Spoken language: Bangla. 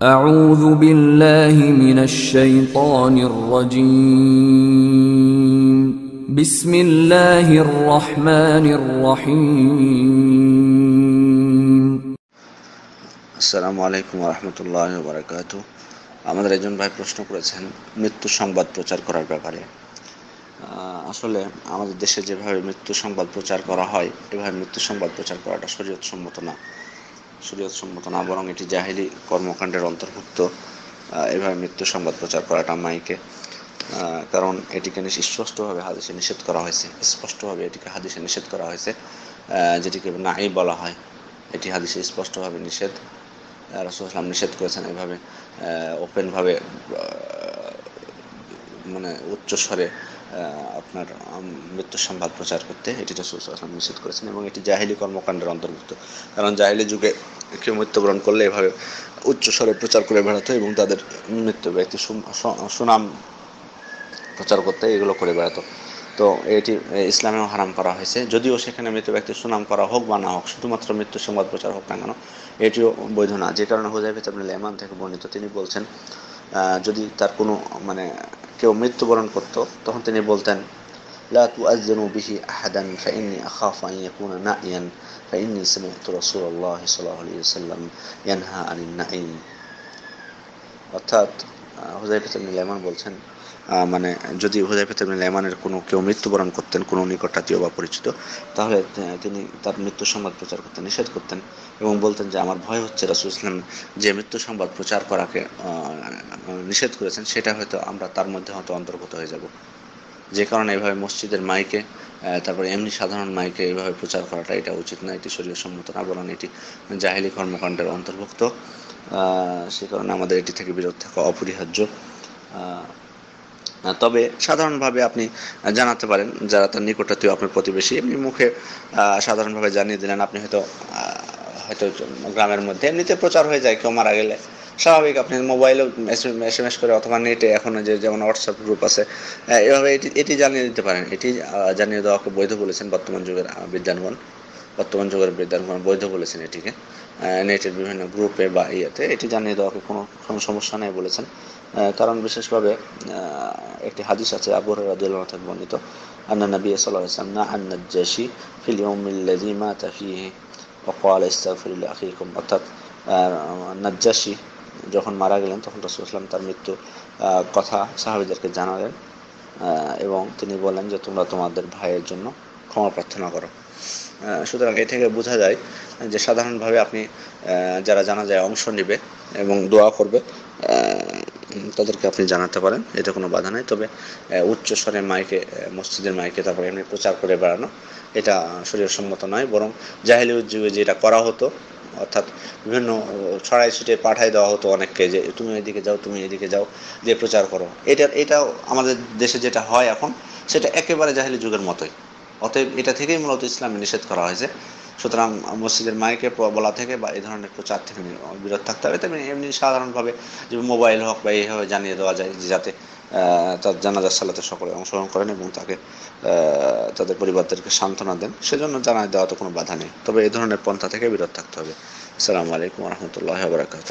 أعوذ بالله من الشيطان الرجيم بسم الله الرحمن الرحيم আসসালামু আলাইকুম রহমতুল্লাহ বারাকাতু আমাদের একজন ভাই প্রশ্ন করেছেন মৃত্যু সংবাদ প্রচার করার ব্যাপারে আহ, আসলে আমাদের দেশে যেভাবে মৃত্যু সংবাদ প্রচার করা হয় এভাবে মৃত্যু সংবাদ প্রচার করাটা শরীয়ত সম্মত না শরীয়ত সম্মত না বরং এটি জাহিলি কর্মকাণ্ডের অন্তর্ভুক্ত এভাবে মৃত্যু সংবাদ প্রচার করাটা মাইকে। কারণ এটিকে স্পষ্টভাবে হাদিসে নিষেধ করা হয়েছে স্পষ্টভাবে এটিকে হাদিসে নিষেধ করা হয়েছে যেটিকে নাই বলা হয়। এটি হাদিসে স্পষ্টভাবে নিষেধ রাসুল ইসলাম নিষেধ করেছেন এভাবে ওপেনভাবে মানে উচ্চ স্বরে আহ, আপনার মৃত্যু সংবাদ প্রচার করতে এটি রসুল ইসলাম নিষেধ করেছেন এবং এটি জাহিলি কর্মকাণ্ডের অন্তর্ভুক্ত। কারণ জাহিলি যুগে কেউ মৃত্যুবরণ করলে এভাবে উচ্চ স্বরে প্রচার করে বেড়াতো এবং তাদের মৃত্যু ব্যক্তি সুনাম প্রচার করতে এগুলো করে বেড়াতো। তো এটি ইসলামেও হারাম করা হয়েছে। যদিও সেখানে মৃত ব্যক্তির সুনাম করা হোক বা না হোক, শুধুমাত্র মৃত্যু সংবাদ প্রচার হোক না কেন, এটিও বৈধ না। যে কারণে হুজাইফিত আপনি লেমান থেকে বর্ণিত, তিনি বলছেন যদি তার কোনো মানে কেউ মৃত্যুবরণ করত তখন তিনি বলতেন লা তুআযিনু বিহি আহাদান ফাইন্নি আখাফু আন ইয়াকুনা নাইয়ান ফাইন্নি সামি'তু রাসূলুল্লাহ সাল্লাল্লাহু আলাইহি ওয়াসাল্লাম ইয়ানহা আনিন নাইম অর্থাৎ হুজাইফাত ইবনে লেমান বলছেন মানে যদি হুজাইফাত ইবনে লেমানের কোনো কেউ মৃত্যুবরণ করতেন, কোনো নিকটাত্মীয় বা পরিচিত, তাহলে তিনি তার মৃত্যু সংবাদ প্রচার করতে নিষেধ করতেন এবং বলতেন যে, আমার ভয় হচ্ছে রাসূল ইসলাম যে মৃত্যু সংবাদ প্রচার করাকে নিষেধ করেছেন, সেটা হয়তো আমরা তার মধ্যে হয়তো অন্তর্গত হয়ে যাব। যে কারণে এভাবে মসজিদের মাইকে তারপরে এমনি সাধারণ মাইকে এভাবে প্রচার করাটা এটা উচিত না, এটি শরীর সম্মত না বরং এটি জাহিলি কর্মকাণ্ডের অন্তর্ভুক্ত। সে কারণে আমাদের এটি থেকে বিরত থাকা অপরিহার্য। তবে সাধারণভাবে আপনি জানাতে পারেন, যারা তার নিকটাত্মীয় আপনার প্রতিবেশী, এমনি মুখে সাধারণভাবে জানিয়ে দিলেন, আপনি হয়তো হয়তো গ্রামের মধ্যে এমনিতে প্রচার হয়ে যায়, কেউ মারা গেলে। স্বাভাবিক, আপনি মোবাইলেও এস এম এস করে অথবা নেটে এখন যে, যেমন হোয়াটসঅ্যাপ গ্রুপ আছে এভাবে এটি এটি জানিয়ে দিতে পারেন। এটি জানিয়ে দেওয়াকে বৈধ বলেছেন বর্তমান যুগের বিদ্যানগণ। বর্তমান যুগের বিদ্যানগণ বৈধ বলেছেন এটিকে। নেটের বিভিন্ন গ্রুপে বা ইয়েতে এটি জানিয়ে দেওয়াকে কোনো কোনো সমস্যা নেই বলেছেন। কারণ বিশেষভাবে একটি হাদিস আছে, আবু রাদুল্লাহ বর্ণিত, আন্না নবী সাল্লাহ না আন্না জাসি ফিলিমা তাফি মাতা ফিহি ওয়া ক্বালা অর্থাৎ নজ্জাসী যখন মারা গেলেন, তখন রসুল ইসলাম তার মৃত্যু কথা সাহাবিদেরকে জানালেন এবং তিনি বলেন যে তোমরা তোমাদের ভাইয়ের জন্য ক্ষমা প্রার্থনা করো। সুতরাং এ থেকে বোঝা যায় যে সাধারণভাবে আপনি যারা জানা যায় অংশ নেবে এবং দোয়া করবে তাদেরকে আপনি জানাতে পারেন এতে কোনো বাধা নাই। তবে উচ্চ স্বরে মাইকে মসজিদের মাইকে তারপরে এমনি প্রচার করে বেড়ানো, এটা শরীর সম্মত নয়। বরং জাহিলি যুগে যেটা করা হতো, অর্থাৎ বিভিন্ন ছড়াই ছিটে পাঠাই দেওয়া হতো অনেককে যে, তুমি এদিকে যাও, তুমি এদিকে যাও যে প্রচার করো। এটা, এটাও আমাদের দেশে যেটা হয় এখন, সেটা একেবারে জাহেলি যুগের মতোই। অতএব এটা থেকেই মূলত ইসলামে নিষেধ করা হয়েছে সুতরাং মসজিদের মাইকে বলা থেকে বা এই ধরনের প্রচার থেকে বিরত থাকতে হবে। তেমনি এমনি সাধারণভাবে যে মোবাইল হোক বা এইভাবে জানিয়ে দেওয়া যায় যে যাতে তার জানাজার সালাতে সকলে অংশগ্রহণ করেন এবং তাকে তাদের পরিবারদেরকে সান্ত্বনা দেন। সেজন্য জানায় দেওয়াতে কোনো বাধা নেই। তবে এই ধরনের পন্থা থেকে বিরত থাকতে হবে। আসসালামু আলাইকুম রহমতুল্লাহ বারাকাত